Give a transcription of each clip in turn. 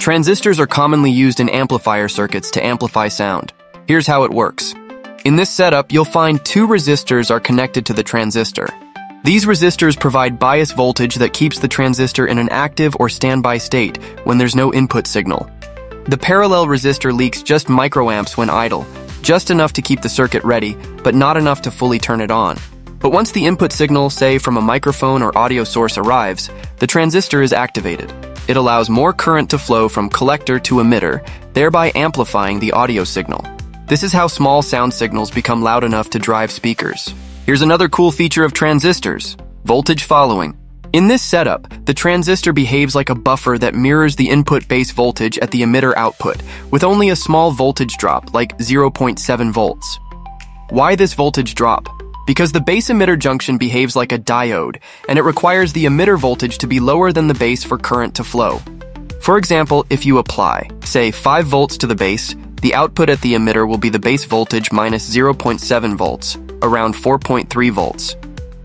Transistors are commonly used in amplifier circuits to amplify sound. Here's how it works. In this setup, you'll find two resistors are connected to the transistor. These resistors provide bias voltage that keeps the transistor in an active or standby state when there's no input signal. The parallel resistor leaks just microamps when idle, just enough to keep the circuit ready, but not enough to fully turn it on. But once the input signal, say from a microphone or audio source arrives, the transistor is activated. It allows more current to flow from collector to emitter, thereby amplifying the audio signal. This is how small sound signals become loud enough to drive speakers. Here's another cool feature of transistors, voltage following. In this setup, the transistor behaves like a buffer that mirrors the input base voltage at the emitter output, with only a small voltage drop, like 0.7 volts. Why this voltage drop? Because the base emitter junction behaves like a diode, and it requires the emitter voltage to be lower than the base for current to flow. For example, if you apply, say 5 volts to the base, the output at the emitter will be the base voltage minus 0.7 volts, around 4.3 volts.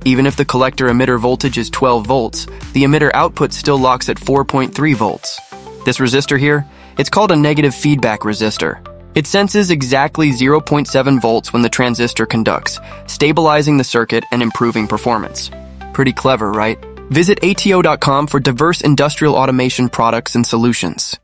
Even if the collector emitter voltage is 12 volts, the emitter output still locks at 4.3 volts. This resistor here, it's called a negative feedback resistor. It senses exactly 0.7 volts when the transistor conducts, stabilizing the circuit and improving performance. Pretty clever, right? Visit ATO.com for diverse industrial automation products and solutions.